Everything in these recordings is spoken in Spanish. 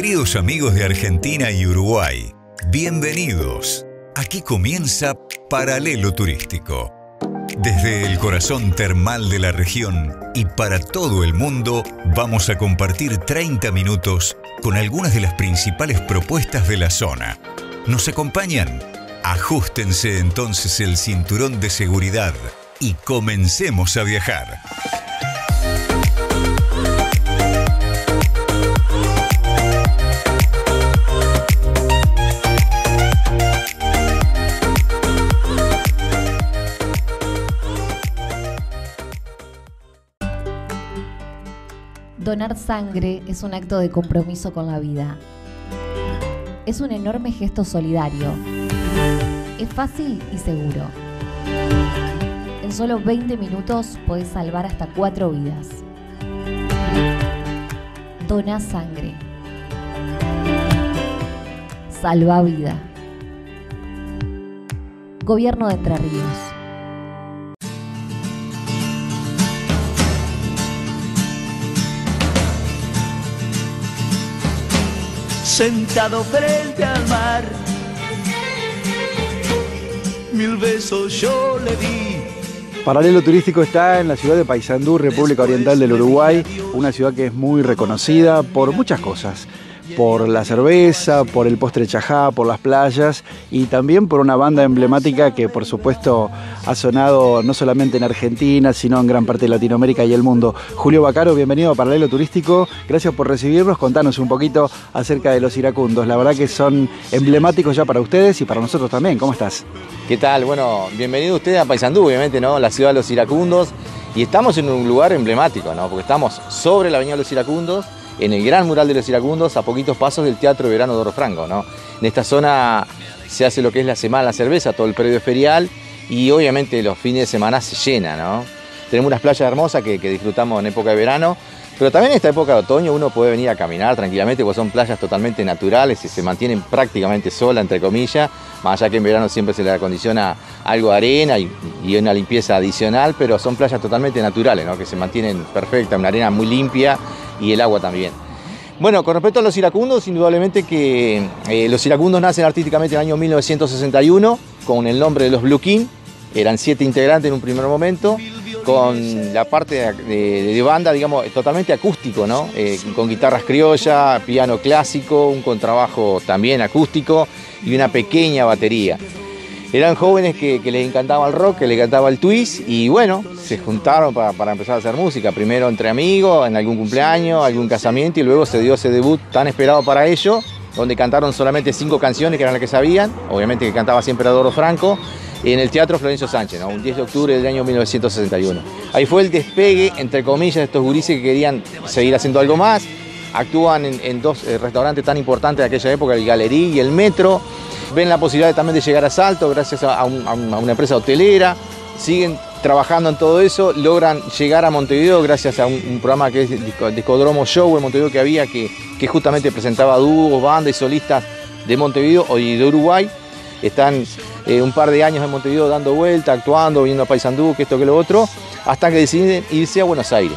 Queridos amigos de Argentina y Uruguay, bienvenidos. Aquí comienza Paralelo Turístico. Desde el corazón termal de la región y para todo el mundo vamos a compartir 30 minutos con algunas de las principales propuestas de la zona. ¿Nos acompañan? Ajustense entonces el cinturón de seguridad y comencemos a viajar. Donar sangre es un acto de compromiso con la vida. Es un enorme gesto solidario. Es fácil y seguro. En solo 20 minutos puedes salvar hasta 4 vidas. Dona sangre. Salva vida. Gobierno de Entre Ríos. Sentado frente al mar. Mil besos yo le di. Paralelo Turístico está en la ciudad de Paysandú, República Oriental del Uruguay, una ciudad que es muy reconocida por muchas cosas por la cerveza, por el postre chajá, por las playas y también por una banda emblemática que por supuesto ha sonado no solamente en Argentina, sino en gran parte de Latinoamérica y el mundo. Julio Bacaro, bienvenido a Paralelo Turístico, gracias por recibirnos, contanos un poquito acerca de los iracundos, la verdad que son emblemáticos ya para ustedes y para nosotros también, ¿cómo estás? ¿Qué tal? Bueno, bienvenido ustedes a Paysandú, obviamente, ¿no? La ciudad de los iracundos y estamos en un lugar emblemático, ¿no? Porque estamos sobre la avenida de los iracundos en el gran mural de los iracundos, a poquitos pasos del Teatro de Verano de Oro Franco. ¿no? En esta zona se hace lo que es la Semana la Cerveza, todo el periodo ferial, y obviamente los fines de semana se llena. ¿no? Tenemos unas playas hermosas que, disfrutamos en época de verano, pero también en esta época de otoño uno puede venir a caminar tranquilamente, porque son playas totalmente naturales y se mantienen prácticamente sola, entre comillas, más allá que en verano siempre se le acondiciona algo de arena y, una limpieza adicional, pero son playas totalmente naturales, ¿no? que se mantienen perfectas, una arena muy limpia y el agua también. Bueno, con respecto a los iracundos, indudablemente que eh, los iracundos nacen artísticamente en el año 1961 con el nombre de los Blue King. Eran siete integrantes en un primer momento, con la parte de, banda, digamos, totalmente acústico, ¿no? Eh, con guitarras criollas, piano clásico, un contrabajo también acústico y una pequeña batería. Eran jóvenes que, les encantaba el rock, que les encantaba el twist y bueno, se juntaron para, empezar a hacer música. Primero entre amigos, en algún cumpleaños, algún casamiento y luego se dio ese debut tan esperado para ellos, donde cantaron solamente cinco canciones que eran las que sabían, obviamente que cantaba siempre Adoro Franco, en el Teatro Florencio Sánchez, un 10 de octubre del año 1961. Ahí fue el despegue, entre comillas, de estos gurises que querían seguir haciendo algo más. Actúan en, dos eh, restaurantes tan importantes de aquella época, el Galerí y el Metro ven la posibilidad también de llegar a Salto gracias a, una empresa hotelera, siguen trabajando en todo eso, logran llegar a Montevideo gracias a un, programa que es Discodromo Show en Montevideo que había, que, justamente presentaba dúos, bandas y solistas de Montevideo y de Uruguay. Están eh, un par de años en Montevideo dando vuelta, actuando, viendo a Paysandú, que esto, que lo otro, hasta que deciden irse a Buenos Aires.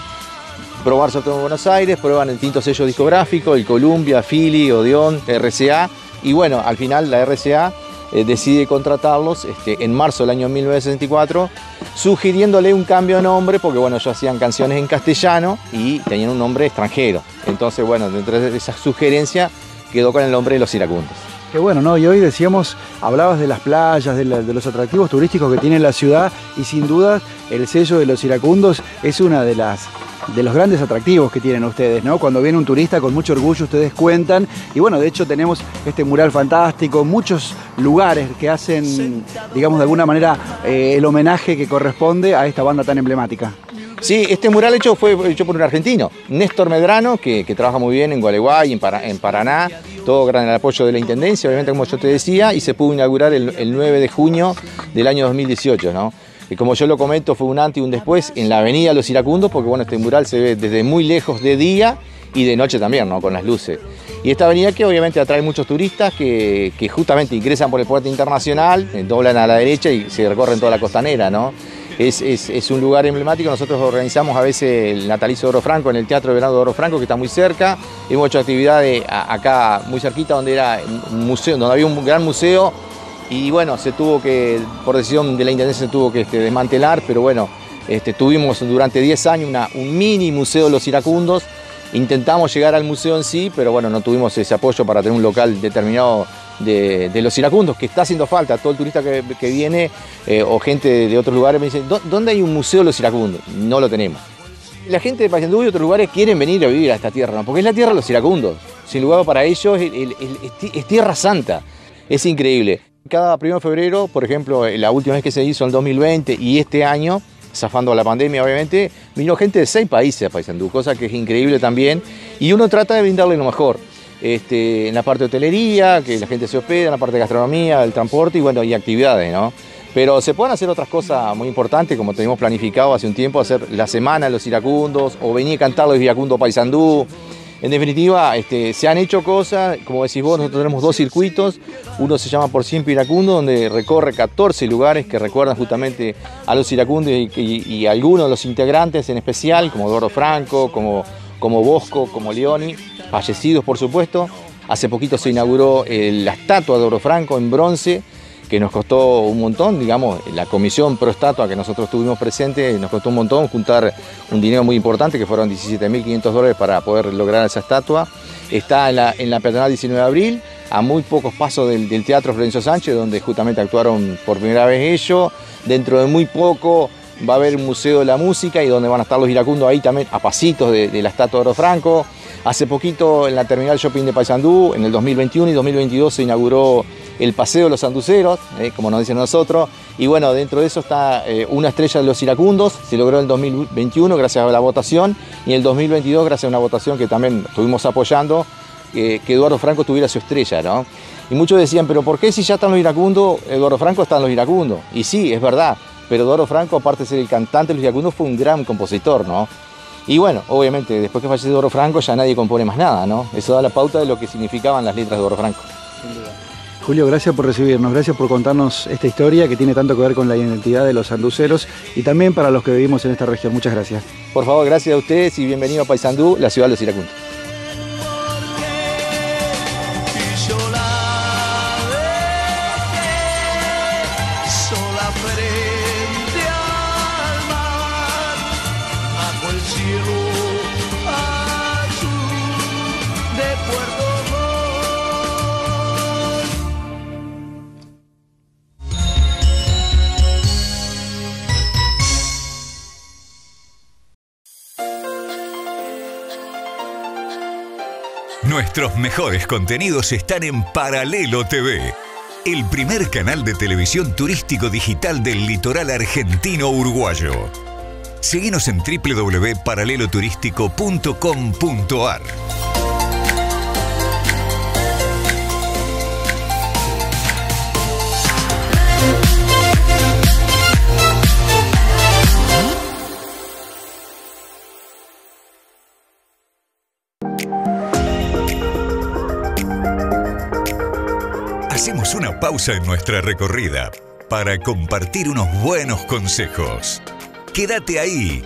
Probar sobre todo en Buenos Aires, prueban el tinto sello discográfico, el Columbia, Philly, Odeon, RCA, y bueno, al final la RCA eh, decide contratarlos este, en marzo del año 1964, sugiriéndole un cambio de nombre, porque bueno, ellos hacían canciones en castellano y tenían un nombre extranjero. Entonces, bueno, dentro de esa sugerencia quedó con el nombre de los iracundos. Qué bueno, ¿no? Y hoy decíamos, hablabas de las playas, de, los atractivos turísticos que tiene la ciudad y sin duda el sello de los iracundos es una de las de los grandes atractivos que tienen ustedes, ¿no? Cuando viene un turista con mucho orgullo ustedes cuentan y bueno, de hecho tenemos este mural fantástico, muchos lugares que hacen, digamos de alguna manera, eh, el homenaje que corresponde a esta banda tan emblemática. Sí, este mural hecho fue hecho por un argentino, Néstor Medrano, que, trabaja muy bien en Gualeguay, en, en Paraná, todo gran el apoyo de la Intendencia, obviamente como yo te decía, y se pudo inaugurar el, el 9 de junio del año 2018, ¿no? que como yo lo comento fue un antes y un después en la avenida Los Iracundos, porque bueno, este mural se ve desde muy lejos de día y de noche también, ¿no? Con las luces. Y esta avenida que obviamente atrae muchos turistas que, justamente ingresan por el puerto internacional, eh, doblan a la derecha y se recorren toda la costanera, ¿no? Es, un lugar emblemático. Nosotros organizamos a veces el natalicio de Oro Franco en el Teatro de Verano de Oro Franco, que está muy cerca. Hemos hecho actividades acá muy cerquita, donde era un museo, donde había un gran museo. Y bueno, se tuvo que, por decisión de la Intendencia, se tuvo que este, desmantelar, pero bueno, este, tuvimos durante 10 años un mini museo de los iracundos. Intentamos llegar al museo en sí, pero bueno, no tuvimos ese apoyo para tener un local determinado de, los iracundos, que está haciendo falta. Todo el turista que, viene eh, o gente de, otros lugares me dice, ¿dónde hay un museo de los iracundos? No lo tenemos. La gente de Paysandú y otros lugares quieren venir a vivir a esta tierra, porque es la tierra de los iracundos. Sin lugar para ellos es, tierra santa. Es increíble. Cada 1 de febrero, por ejemplo, la última vez que se hizo en el 2020 y este año, zafando la pandemia obviamente, vino gente de seis países a Paysandú, cosa que es increíble también. Y uno trata de brindarle lo mejor. Este, en la parte de hotelería, que la gente se hospeda, en la parte de gastronomía, el transporte y bueno, y actividades, ¿no? Pero se pueden hacer otras cosas muy importantes, como tenemos planificado hace un tiempo, hacer la semana de los iracundos, o venir a cantar los iracundos paisandú. En definitiva, este, se han hecho cosas, como decís vos, nosotros tenemos dos circuitos, uno se llama Por Siempre Iracundo, donde recorre 14 lugares que recuerdan justamente a los iracundos y, y, algunos de los integrantes en especial, como Eduardo Franco, como, como Bosco, como Leoni fallecidos por supuesto. Hace poquito se inauguró eh, la estatua de Oro Franco en bronce, que nos costó un montón, digamos, la comisión pro estatua que nosotros tuvimos presente, nos costó un montón juntar un dinero muy importante, que fueron 17.500 dólares para poder lograr esa estatua. Está en la, en la 19 de abril, a muy pocos pasos del, Teatro Florencio Sánchez, donde justamente actuaron por primera vez ellos. Dentro de muy poco va a haber un museo de la música y donde van a estar los iracundos ahí también a pasitos de, de la estatua de Oro Franco. Hace poquito en la terminal shopping de Paysandú, en el 2021 y 2022 se inauguró el Paseo de los Sanduceros, eh, como nos dicen nosotros, y bueno, dentro de eso está eh, una estrella de los iracundos, se logró en el 2021 gracias a la votación, y en el 2022 gracias a una votación que también estuvimos apoyando, que Eduardo Franco tuviera su estrella, ¿no? Y muchos decían, pero ¿por qué si ya están los iracundos, Eduardo Franco está en los iracundos? Y sí, es verdad, pero Eduardo Franco, aparte de ser el cantante de los iracundos, fue un gran compositor, ¿no? Y bueno, obviamente, después que falleció Doro Franco ya nadie compone más nada, ¿no? Eso da la pauta de lo que significaban las letras de Doro Franco. Julio, gracias por recibirnos, gracias por contarnos esta historia que tiene tanto que ver con la identidad de los sanduceros y también para los que vivimos en esta región. Muchas gracias. Por favor, gracias a ustedes y bienvenido a Paysandú, la ciudad de los iracundos. Nuestros mejores contenidos están en Paralelo TV, el primer canal de televisión turístico digital del litoral argentino uruguayo. Seguimos en www.paraleloturístico.com.ar. Hacemos una pausa en nuestra recorrida para compartir unos buenos consejos. Quédate ahí,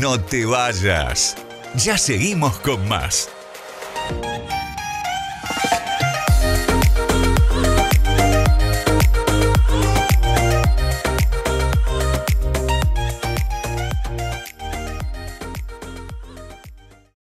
no te vayas. Ya seguimos con más.